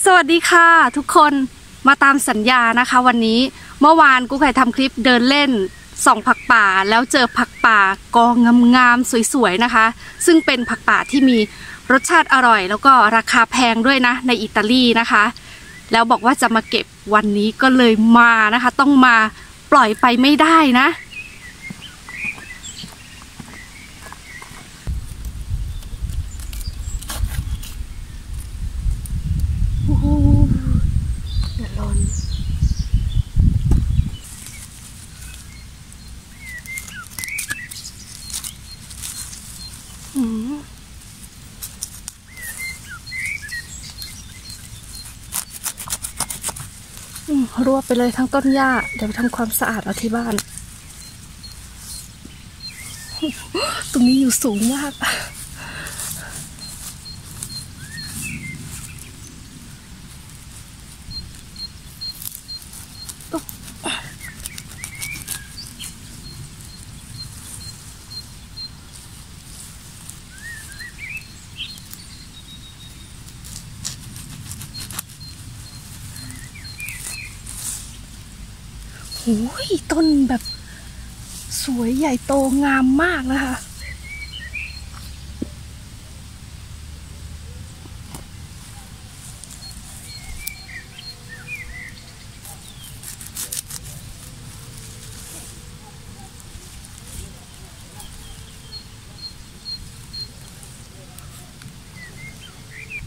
สวัสดีค่ะ ทุกคนมาตามสัญญานะคะ วันนี้เมื่อวานกูไข่ทำคลิปเดินเล่นส่องผักป่าแล้วเจอผักป่ากองงามๆสวยๆนะคะ ซึ่งเป็นผักป่าที่มีรสชาติอร่อย แล้วก็ราคาแพงด้วยนะในอิตาลีนะคะ แล้วบอกว่าจะมาเก็บวันนี้ก็เลยมานะคะ ต้องมาปล่อยไปไม่ได้นะ โอ้โหเดือดร้อนอืม อบไปเลยทั้งต้นหญ้า เดี๋ยวไปทำความสะอาดเอาที่บ้าน ตรงนี้อยู่สูงมาก โอ้ย ต้นแบบสวยใหญ่โตงามมากนะคะ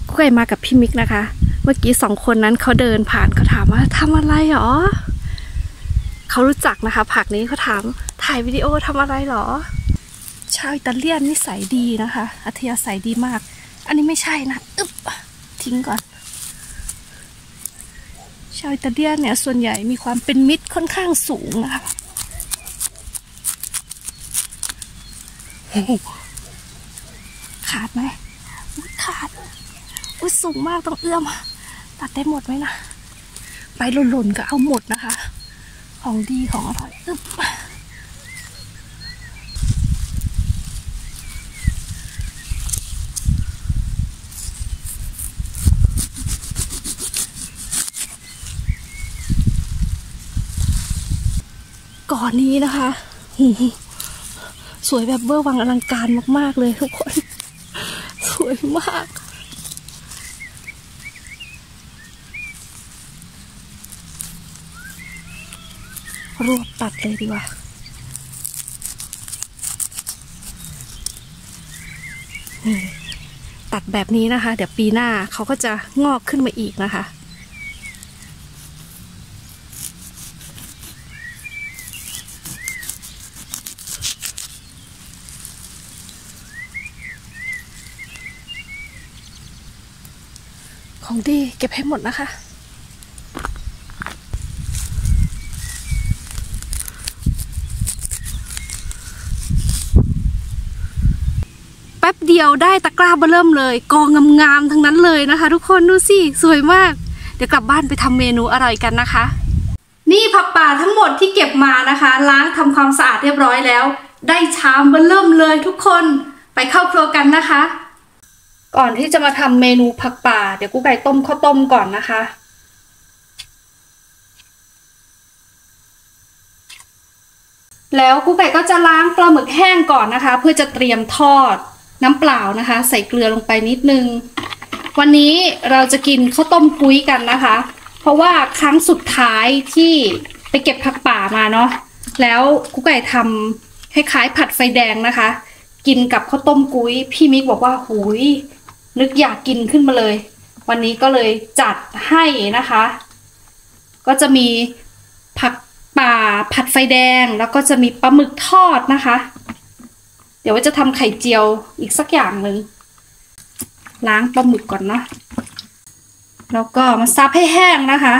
ก็เคยมากับพี่มิกนะคะ เมื่อกี้สองคนนั้นเขาเดินผ่านเขาถามว่าทำอะไรหรอ เขารู้จักนะคะ ผักนี้เขาถามถ่ายวิดีโอทำอะไรหรอ ชาวอิตาเลียนนิสัยดีนะคะ อัธยาศัยดีมาก อันนี้ไม่ใช่นะอึ๊บทิ้งก่อน ชาวอิตาเลียนเนี่ยส่วนใหญ่มีความเป็นมิตรค่อนข้างสูงนะคะโอ้โหขาดไหมอุ๊ยขาดอุ้ยสูงมากต้องเอื้อม ตัดได้หมดไหมนะ ไปหล่นๆก็เอาหมดนะคะ ของดีของอร่อยอึ๊บก่อนนี้นะคะสวยแบบเบอร์วังอลังการมาก ๆ เลยทุกคน สวยมาก รวบตัดเลยดีกว่านี่ตัดแบบนี้นะคะ เดี๋ยวปีหน้าเขาก็จะงอกขึ้นมาอีกนะคะ ของดีเก็บให้หมดนะคะ ป๊บเดียวได้ตะกร้าเบอเริ่มเลยกองงามๆทั้งนั้นเลยนะคะ ทุกคนดูสิสวยมาก เดี๋ยวกลับบ้านไปทำเมนูอร่อยกันนะคะ นี่ผักป่าทั้งหมดที่เก็บมานะคะ ล้างทำความสะอาดเรียบร้อยแล้ว ได้ชามเบอเริ่มเลยทุกคนไปเข้าครัวกันนะคะ ก่อนที่จะมาทำเมนูผักป่า เดี๋ยวกูไก่ต้มข้าวต้มก่อนนะคะแล้วกูไก่ก็จะล้างปลาหมึกแห้งก่อนนะคะ เพื่อจะเตรียมทอด น้ำเปล่านะคะ ใส่เกลือลงไปนิดนึง วันนี้เราจะกินข้าวต้มกุ้ยกันนะคะ เพราะว่าครั้งสุดท้ายที่ไปเก็บผักป่ามาเนาะแล้วกูไก่ทำคล้ายๆผัดไฟแดงนะคะ กินกับข้าวต้มกุ้ย พี่มิกบอกว่าหูยนึกอยากกินขึ้นมาเลย วันนี้ก็เลยจัดให้นะคะ ก็จะมีผักป่าผัดไฟแดงแล้วก็จะมีปลาหมึกทอดนะคะ ดี๋ยวว่าจะทำไข่เจียวอีกสักอย่างหนึ่งล้างปลาหมึกก่อนเนาะแล้วก็มาซับให้แห้งนะคะ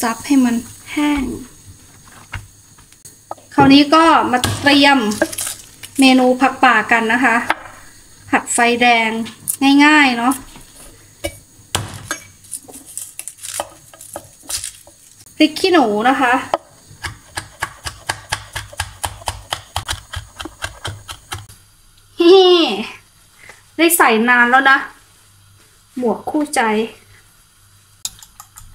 ซับให้มันแห้ง คราวนี้ก็มาเตรียมเมนูผักป่ากันนะคะ ผัดไฟแดงง่ายๆเนาะพริกขี้หนูนะคะ เฮ้ ได้ใส่นานแล้วนะ หมวกคู่ใจ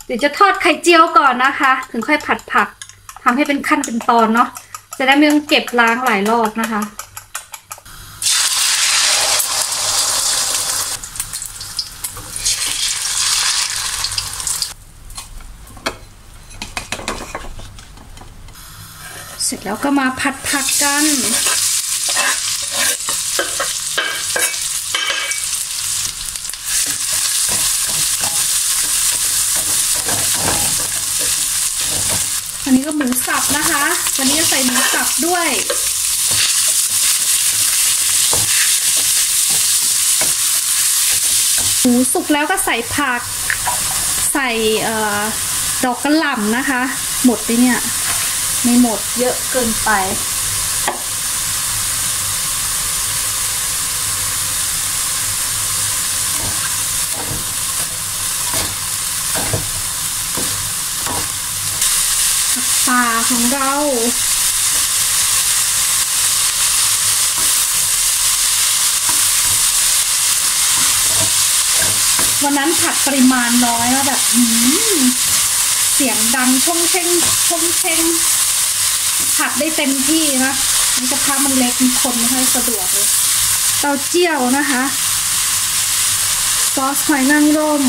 เดี๋ยวจะทอดไข่เจียวก่อนนะคะ ถึงค่อยผัดผักทำให้เป็นขั้นเป็นตอนเนาะจะได้ไม่ต้องเก็บล้างหลายรอบนะคะเสร็จแล้วก็มาผัดผักกัน นี้ก็หมูสับนะคะ วันนี้จะใส่หมูสับด้วย หมูสุกแล้วก็ใส่ผัก ใส่ดอกกระหล่ำนะคะ หมดไปเนี่ย ไม่หมดเยอะเกินไป ผักป่า ของเรา วันนั้นผัดปริมาณน้อยแล้วแบบอืมเสียงดังช่องเช่งช่องเช่งผัดได้เต็มที่นะนี่กระทะมันเล็กมันคนไม่ค่อยสะดวกเลยเต้าเจี้ยวนะคะ ซอสหอยนางรม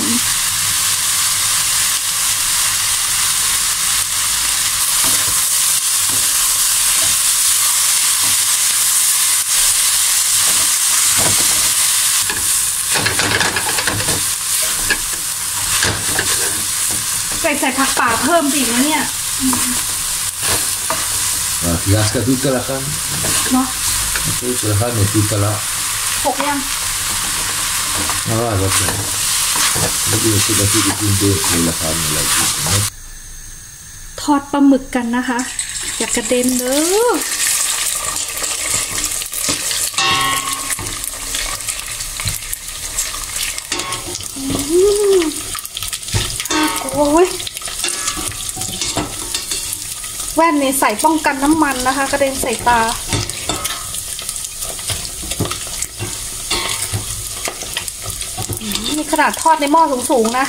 ใส่ใส่ผักป่าเพิ่มดีนะเนี่ย Ma ti casca tutta la carne? เนาะ Tutta la carne è tutta là. หกยัง Ma vai, va bene. Dopo che si battiti punto nella carne la giusta, no? ทอดปลาหมึกกันนะคะ อย่ากกระเด็นเด้ออืมน่ากลัวเว้ยแว่นเนี่ยใส่ป้องกันน้ำมันนะคะ กระเด็นใส่ตาอืมนี่ขนาดทอดในหม้อสูงๆนะ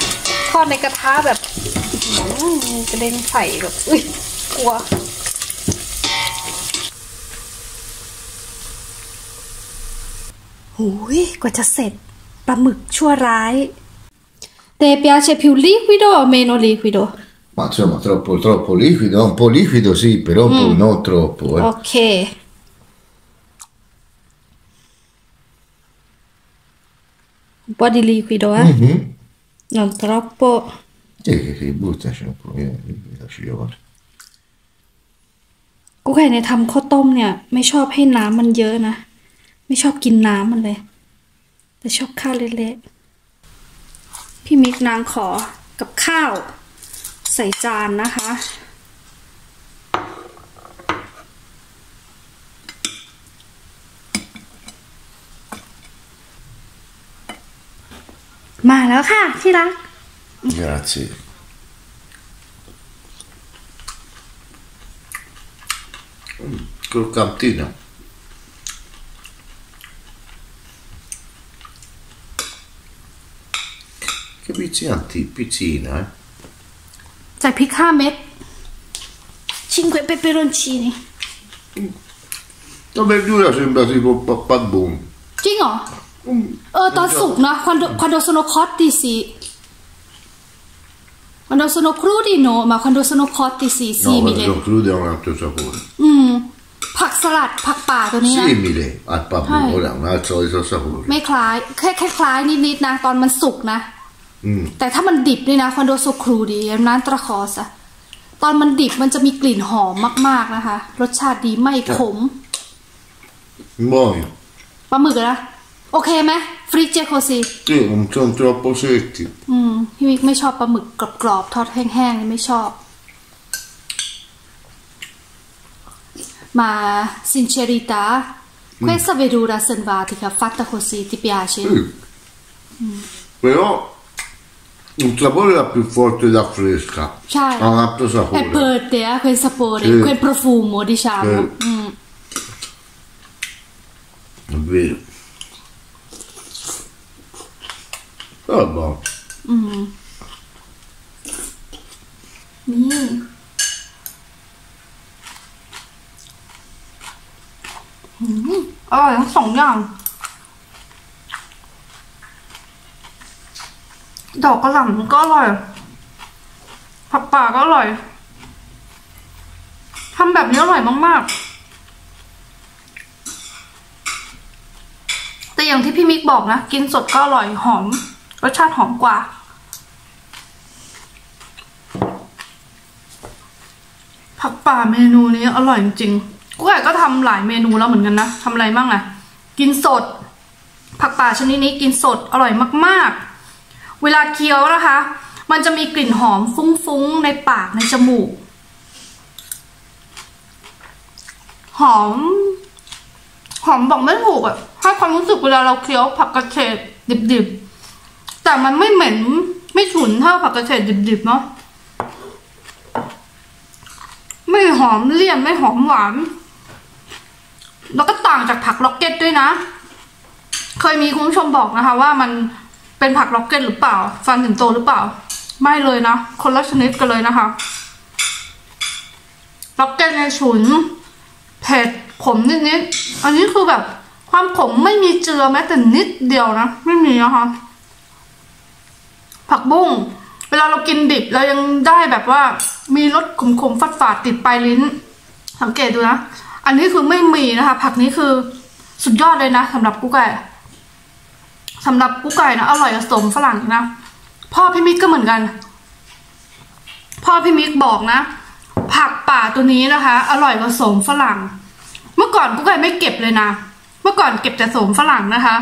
ทอดในกระทะแบบอืมกระเด็นใส่แบบ อุ้ยกลัวหูยกว่าจะเสร็จปลาหมึกชั่วร้าย Te piace più liquido o meno liquido? Ma insomma, troppo, troppo liquido, un po' liquido sì, però un po' non troppo. Eh. โอเค Un po' di liquido, eh? Mhm. Non troppo. Sì, che si butta, c'è un po' di liquido, ci vuole. กูไข่ในยทำข้าวต้มเนี่ย ไม่ชอบให้น้ำมันเยอะนะ ไม่ชอบกินน้ำมันเลย แต่ชอบข้าวเละๆพี่มิกนางขอกับข้าว ใส่จานนะคะ มาแล้วค่ะที่รัก Grazie. Mm, Croccantina. Che pizzicanti, pizzina, eh? ใส่พ ริกห้าเม็ดชิงเกวเปเปโรนชีนี่ La verdura sembra tipo pappabon. จริงเหรอ เออ ตอนสุกนะ quando quando sono cotti sì quando sono crudi no ma quando sono cotti sì No, simile quando sono crude ha un altro sapore. อืม ผักสลัดผักป่าตัวนี้นะ Simile al Ah. pappone, ha un altro solito sapore. ไม่คล้าย แค่แค่คล้ายนิดๆนะ ตอนมันสุกนะ Mm. แต่ถ้ามันดิบนี่นะ quando so crudi น้ำตะคอสอะตอนมันดิบมันจะมีกลิ่นหอมมาก ๆนะคะ รสชาติดีไม่ขม Buoni. ปลาหมึกอะนะโอเคไหมฟริเจโคซี Sì, non sono troppo secchi. อืมพี่มิกไม่ชอบปลาหมึกกรอบๆทอดแห้งๆนี่ไม่ชอบ มา sincerità questa verdura selvatica fatta così ti piace? Sì. Però Il sapore la più forte da fresca cioè, ha un altro sapore è per te eh, quel sapore sì. quel profumo diciamo sì. mm. è vero però è buono mm. Mm. Mm. Oh, 哎，好亮！ ดอกกระหล่ำก็อร่อย ผักป่าก็อร่อยทำแบบนี้อร่อยมาก ๆ แต่อย่างที่พี่มิกบอกนะ กินสดก็อร่อยหอม รสชาติหอมกว่า ผักป่าเมนูนี้อร่อยจริงๆกูไก่ก็ทำหลายเมนูแล้วเหมือนกันนะทำอะไรบ้างอะกินสด ผักป่าชนิดนี้กินสดอร่อยมาก ๆ เวลาเคี้ยวนะคะ มันจะมีกลิ่นหอมฟุ้งๆในปากในจมูก หอม หอมบอกไม่ถูกอะให้ความรู้สึกเวลาเราเคี้ยวผักกระเฉดดิบๆ แต่มันไม่เหม็นไม่ฉุนเท่าผักกระเฉดดิบๆเนาะไม่หอมเลี่ยนไม่หอมหวาน แล้วก็ต่างจากผักล็อกเก็ตด้วยนะ เคยมีคุณผู้ชมบอกนะคะ ว่ามัน เป็นผัก rocket หรือเปล่า ฟันถึงโตหรือเปล่า ไม่เลยนะ คนละชนิดกันเลยนะคะ rocket เนี่ยฉุน เผ็ด ขมนิดๆ อันนี้คือแบบความขมไม่มีเจือแม้แต่นิดเดียวนะ ไม่มีนะคะ ผักบุ้ง เวลาเรากินดิบเรายังได้แบบว่า มีรสขมๆฝาดๆติดปลายลิ้น สังเกตดูนะ อันนี้คือไม่มีนะคะ ผักนี้คือสุดยอดเลยนะสำหรับกุ๊กไก่ สำหรับกุ๊กไก่นะอร่อยกว่าสมฝรั่งนะพ่อพี่มิกก็เหมือนกัน พ่อพี่มิกบอกนะ ผักป่าตัวนี้นะคะ อร่อยกว่าสมฝรั่ง เมื่อก่อนกุ๊กไก่ไม่เก็บเลยนะ เมื่อก่อนเก็บแต่สมฝรั่งนะคะ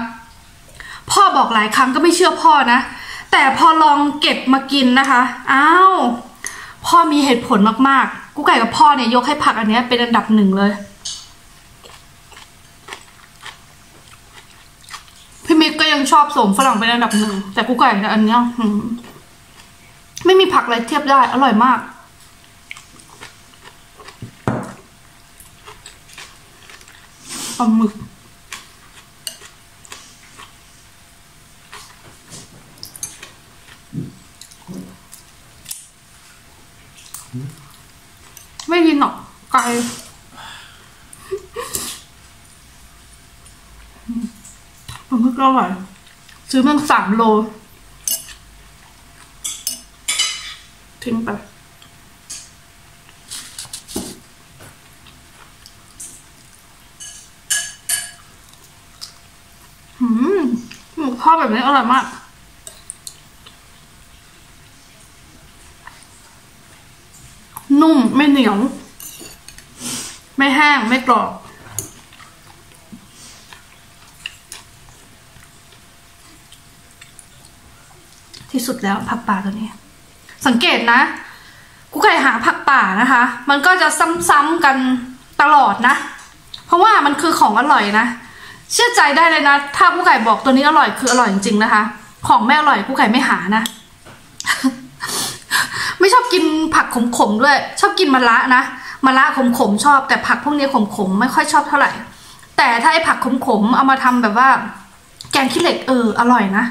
พ่อบอกหลายครั้งก็ไม่เชื่อพ่อนะ แต่พอลองเก็บมากินนะคะอ้าวพ่อมีเหตุผลมากๆกุ๊กไก่กับพ่อเนี่ยยกให้ผักอันนี้เป็นอันดับหนึ่งเลย พี่มิกก็ ยังชอบสมฝรั่งเป็นอันดับหนึ่งแต่กุ๊กไก่เนี่ยอันเนี้ยไม่มีผักอะไรเทียบได้ อร่อยมาก ปลาหมึก ไม่กินหรอกไก่ปลาหมึกก็อร่อย ซื้อมันสามโล ทิ้งไป หืม หมูทอดแบบนี้อร่อยมากนุ่มไม่เหนียว ไม่แห้ง ไม่กรอบ ที่สุดแล้วผักป่าตัวนี้ สังเกตนะ กูไก่หาผักป่านะคะ มันก็จะซ้ำๆกันตลอดนะ เพราะว่ามันคือของอร่อยนะ เชื่อใจได้เลยนะ ถ้ากูไก่บอกตัวนี้อร่อยคืออร่อยจริงๆนะคะ ของไม่อร่อยกูไก่ไม่หานะ ไม่ชอบกินผักขมๆด้วย ชอบกินมะระนะมะระขมๆชอบ แต่ผักพวกนี้ขมๆไม่ค่อยชอบเท่าไหร่ แต่ถ้าไอ้ผักขมๆเอามาทำแบบว่า แกงขี้เหล็กเอออร่อยนะ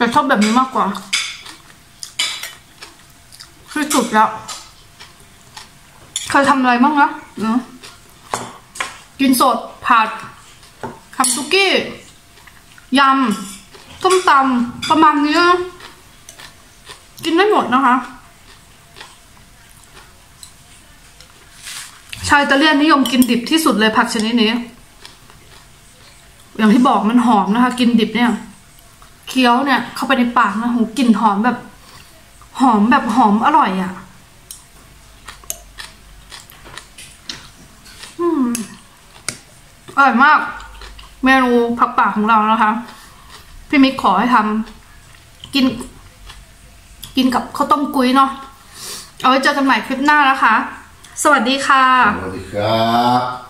แต่ชอบแบบนี้มากกว่าคือสุดแล้วเคยทำอะไรบ้างนะเนอะกินสดผัดทำซุกี้ยำต้มตำประมาณนี้นะกินได้หมดนะคะ ชาวอิตาเลียนนิยมกินดิบที่สุดเลยผักชนิดนี้ อย่างที่บอกมันหอมนะคะ กินดิบเนี่ย เคี้ยวเนี่ย เข้าไปในปากนะโหกลิ่นหอมแบบ หอมแบบหอมอร่อยอะ่ะอืมอร่อยมาก เมนูผักป่าของเรานะคะ พี่มิกขอให้ทำกิน กินกับข้าวต้มกุ้ยเนาะเอาไว้เจอกันใหม่คลิปหน้านะคะ สวัสดีค่ะ สวัสดีครับ